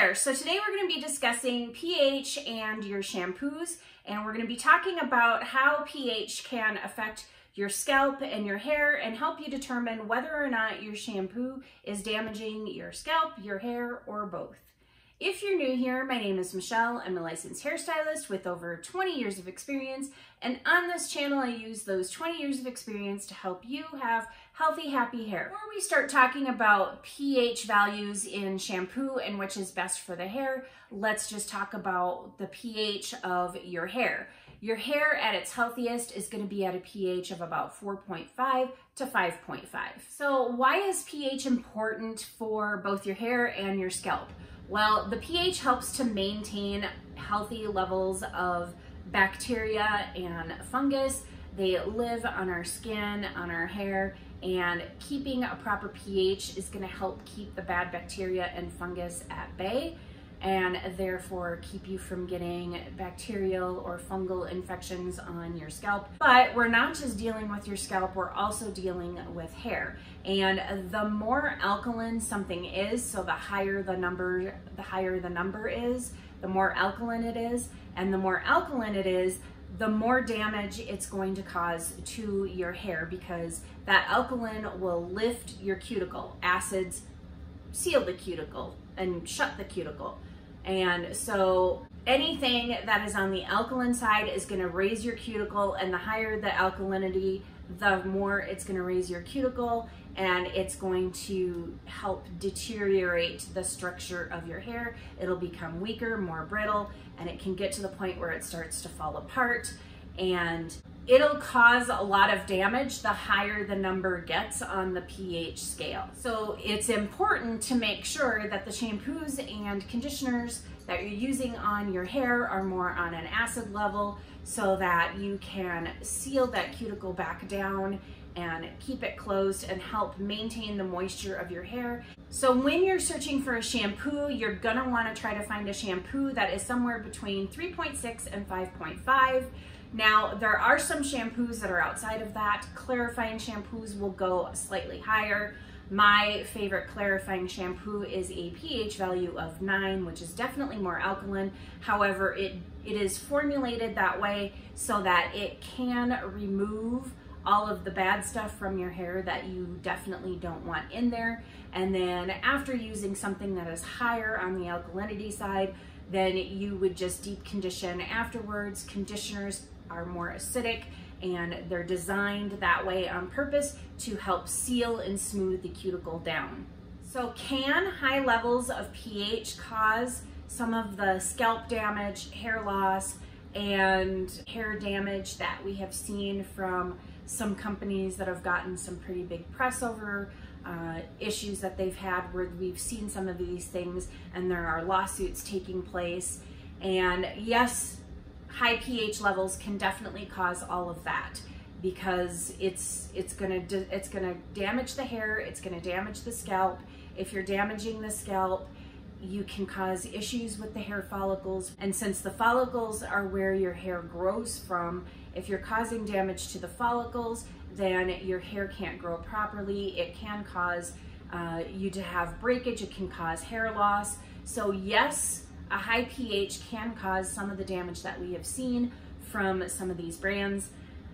there. So today we're going to be discussing pH and your shampoos, and we're going to be talking about how pH can affect your scalp and your hair and help you determine whether or not your shampoo is damaging your scalp, your hair, or both. If you're new here, my name is Michelle. I'm a licensed hairstylist with over 20 years of experience. And on this channel, I use those 20 years of experience to help you have healthy, happy hair. Before we start talking about pH values in shampoo and which is best for the hair, let's just talk about the pH of your hair. Your hair at its healthiest is going to be at a pH of about 4.5 to 5.5. So why is pH important for both your hair and your scalp? Well, the pH helps to maintain healthy levels of bacteria and fungus. They live on our skin, on our hair, and keeping a proper pH is gonna help keep the bad bacteria and fungus at bay and therefore keep you from getting bacterial or fungal infections on your scalp. But we're not just dealing with your scalp, we're also dealing with hair. And the more alkaline something is, so the higher the number, the higher the number is, the more alkaline it is, and the more alkaline it is, the more damage it's going to cause to your hair because that alkaline will lift your cuticle. Acids seal the cuticle and shut the cuticle. And so anything that is on the alkaline side is gonna raise your cuticle and the higher the alkalinity, the more it's gonna raise your cuticle and it's going to help deteriorate the structure of your hair. It'll become weaker, more brittle, and it can get to the point where it starts to fall apart and it'll cause a lot of damage the higher the number gets on the pH scale. So it's important to make sure that the shampoos and conditioners that you're using on your hair are more on an acid level so that you can seal that cuticle back down and keep it closed and help maintain the moisture of your hair. So when you're searching for a shampoo, you're gonna wanna try to find a shampoo that is somewhere between 3.6 and 5.5. Now, there are some shampoos that are outside of that. Clarifying shampoos will go slightly higher. My favorite clarifying shampoo is a pH value of 9, which is definitely more alkaline. However, it, it is formulated that way so that it can remove all of the bad stuff from your hair that you definitely don't want in there. And then after using something that is higher on the alkalinity side, then you would just deep condition afterwards. Conditioners are more acidic and they're designed that way on purpose to help seal and smooth the cuticle down. So can high levels of pH cause some of the scalp damage, hair loss, and hair damage that we have seen from some companies that have gotten some pretty big press over uh, issues that they've had where we've seen some of these things and there are lawsuits taking place. And yes, high pH levels can definitely cause all of that because it's it's gonna it's gonna damage the hair, it's gonna damage the scalp. If you're damaging the scalp, you can cause issues with the hair follicles. And since the follicles are where your hair grows from, if you're causing damage to the follicles, then your hair can't grow properly. It can cause uh, you to have breakage, it can cause hair loss. So yes, a high pH can cause some of the damage that we have seen from some of these brands.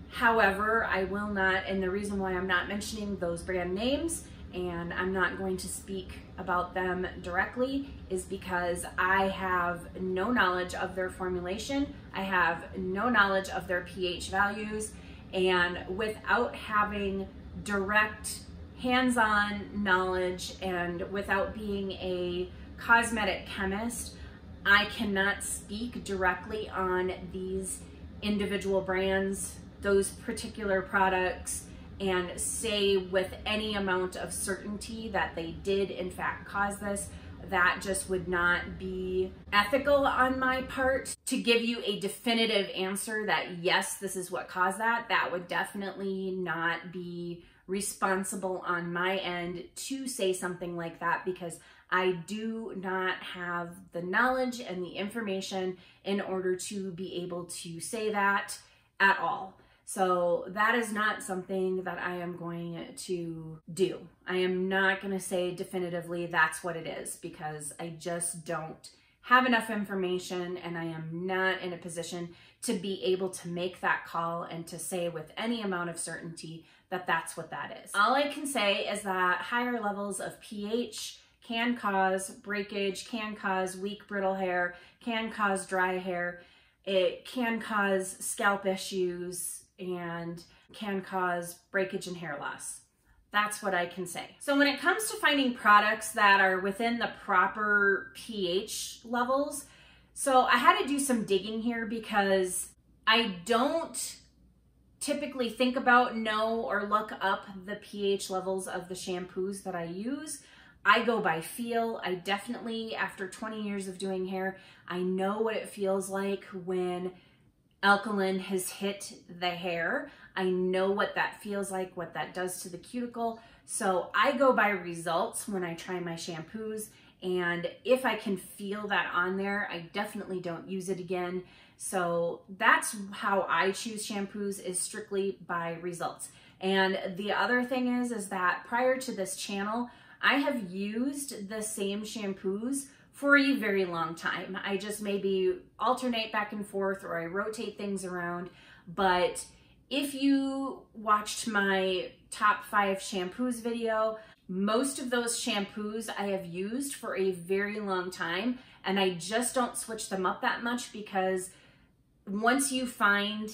However, I will not, and the reason why I'm not mentioning those brand names and I'm not going to speak about them directly is because I have no knowledge of their formulation. I have no knowledge of their pH values. And without having direct hands-on knowledge and without being a cosmetic chemist, I cannot speak directly on these individual brands, those particular products, and say with any amount of certainty that they did in fact cause this. That just would not be ethical on my part to give you a definitive answer that yes, this is what caused that. That would definitely not be responsible on my end to say something like that because I do not have the knowledge and the information in order to be able to say that at all. So that is not something that I am going to do. I am not going to say definitively that's what it is because I just don't have enough information and I am not in a position to be able to make that call and to say with any amount of certainty that that's what that is. All I can say is that higher levels of pH can cause breakage, can cause weak brittle hair, can cause dry hair. It can cause scalp issues, and can cause breakage and hair loss. That's what I can say. So when it comes to finding products that are within the proper pH levels, so I had to do some digging here because I don't typically think about, know, or look up the pH levels of the shampoos that I use. I go by feel. I definitely, after 20 years of doing hair, I know what it feels like when alkaline has hit the hair. I know what that feels like, what that does to the cuticle. So I go by results when I try my shampoos. And if I can feel that on there, I definitely don't use it again. So that's how I choose shampoos is strictly by results. And the other thing is, is that prior to this channel, I have used the same shampoos for a very long time. I just maybe alternate back and forth or I rotate things around. But if you watched my top five shampoos video, most of those shampoos I have used for a very long time and I just don't switch them up that much because once you find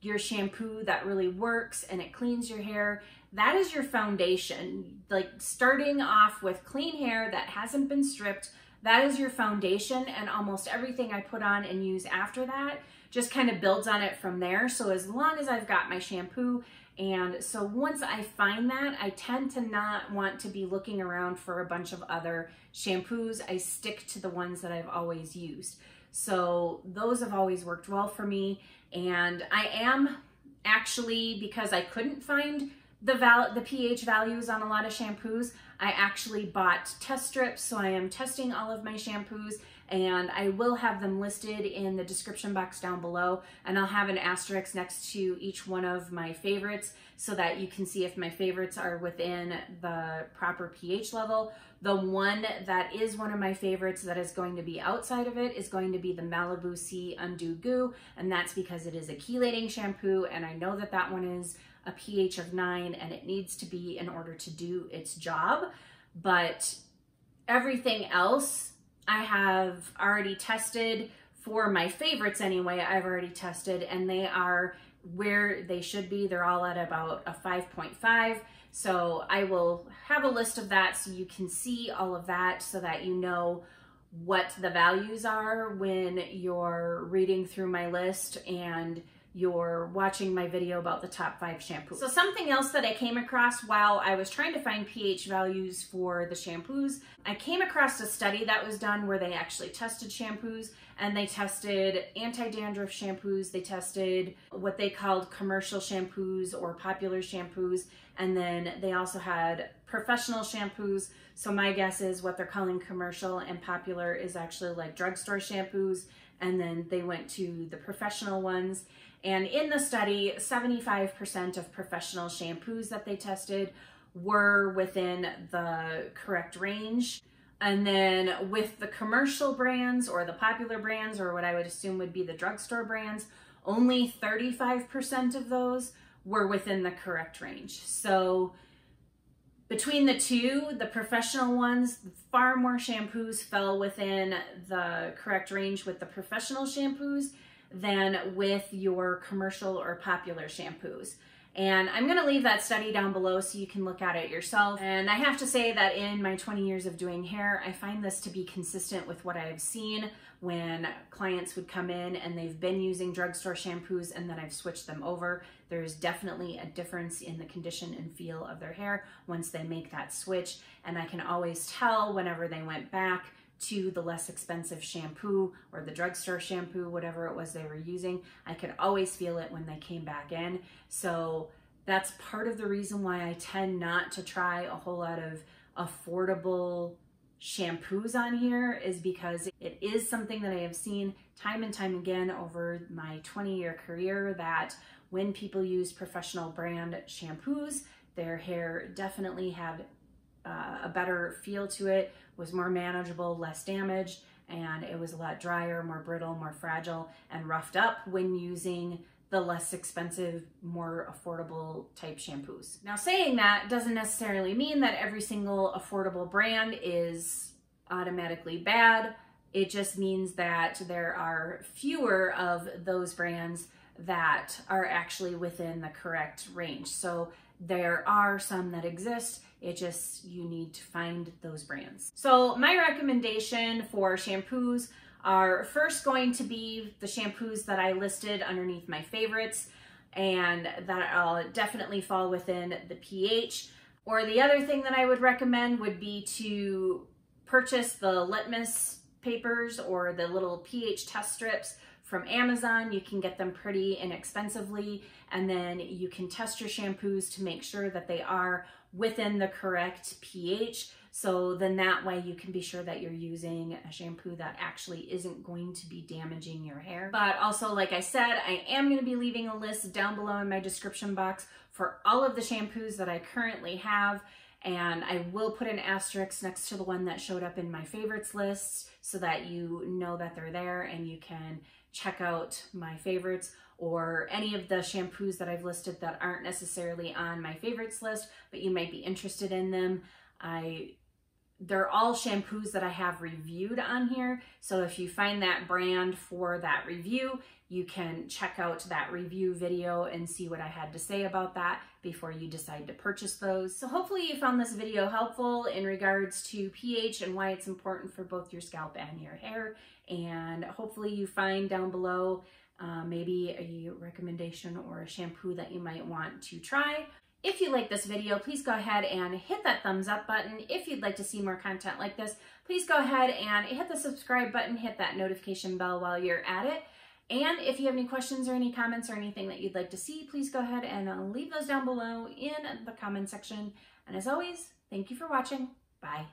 your shampoo that really works and it cleans your hair, that is your foundation. Like starting off with clean hair that hasn't been stripped, that is your foundation and almost everything I put on and use after that just kind of builds on it from there. So as long as I've got my shampoo and so once I find that, I tend to not want to be looking around for a bunch of other shampoos. I stick to the ones that I've always used. So those have always worked well for me. And I am actually, because I couldn't find the val the pH values on a lot of shampoos, I actually bought test strips, so I am testing all of my shampoos and I will have them listed in the description box down below and I'll have an asterisk next to each one of my favorites so that you can see if my favorites are within the proper pH level. The one that is one of my favorites that is going to be outside of it is going to be the Malibu C Undo Goo and that's because it is a chelating shampoo and I know that that one is a pH of nine and it needs to be in order to do its job. But everything else I have already tested for my favorites anyway, I've already tested and they are where they should be. They're all at about a 5.5. So I will have a list of that so you can see all of that so that you know what the values are when you're reading through my list and you're watching my video about the top five shampoos. So something else that I came across while I was trying to find pH values for the shampoos, I came across a study that was done where they actually tested shampoos and they tested anti-dandruff shampoos, they tested what they called commercial shampoos or popular shampoos, and then they also had professional shampoos. So my guess is what they're calling commercial and popular is actually like drugstore shampoos, and then they went to the professional ones. And in the study, 75% of professional shampoos that they tested were within the correct range. And then with the commercial brands or the popular brands or what I would assume would be the drugstore brands, only 35% of those were within the correct range. So between the two, the professional ones, far more shampoos fell within the correct range with the professional shampoos than with your commercial or popular shampoos. And I'm gonna leave that study down below so you can look at it yourself. And I have to say that in my 20 years of doing hair, I find this to be consistent with what I've seen when clients would come in and they've been using drugstore shampoos and then I've switched them over. There's definitely a difference in the condition and feel of their hair once they make that switch. And I can always tell whenever they went back to the less expensive shampoo or the drugstore shampoo, whatever it was they were using. I could always feel it when they came back in. So that's part of the reason why I tend not to try a whole lot of affordable shampoos on here is because it is something that I have seen time and time again over my 20 year career that when people use professional brand shampoos, their hair definitely had uh, a better feel to it, was more manageable, less damaged, and it was a lot drier, more brittle, more fragile, and roughed up when using the less expensive, more affordable type shampoos. Now saying that doesn't necessarily mean that every single affordable brand is automatically bad. It just means that there are fewer of those brands that are actually within the correct range. So there are some that exist. It just, you need to find those brands. So my recommendation for shampoos are first going to be the shampoos that I listed underneath my favorites and that I'll definitely fall within the pH. Or the other thing that I would recommend would be to purchase the litmus papers or the little pH test strips from Amazon. You can get them pretty inexpensively and then you can test your shampoos to make sure that they are within the correct pH. So then that way you can be sure that you're using a shampoo that actually isn't going to be damaging your hair. But also, like I said, I am going to be leaving a list down below in my description box for all of the shampoos that I currently have. And I will put an asterisk next to the one that showed up in my favorites list so that you know that they're there and you can check out my favorites or any of the shampoos that I've listed that aren't necessarily on my favorites list, but you might be interested in them. I they're all shampoos that I have reviewed on here. So if you find that brand for that review, you can check out that review video and see what I had to say about that before you decide to purchase those. So hopefully you found this video helpful in regards to pH and why it's important for both your scalp and your hair. And hopefully you find down below uh, maybe a recommendation or a shampoo that you might want to try. If you like this video, please go ahead and hit that thumbs up button. If you'd like to see more content like this, please go ahead and hit the subscribe button, hit that notification bell while you're at it. And if you have any questions or any comments or anything that you'd like to see, please go ahead and leave those down below in the comment section. And as always, thank you for watching. Bye.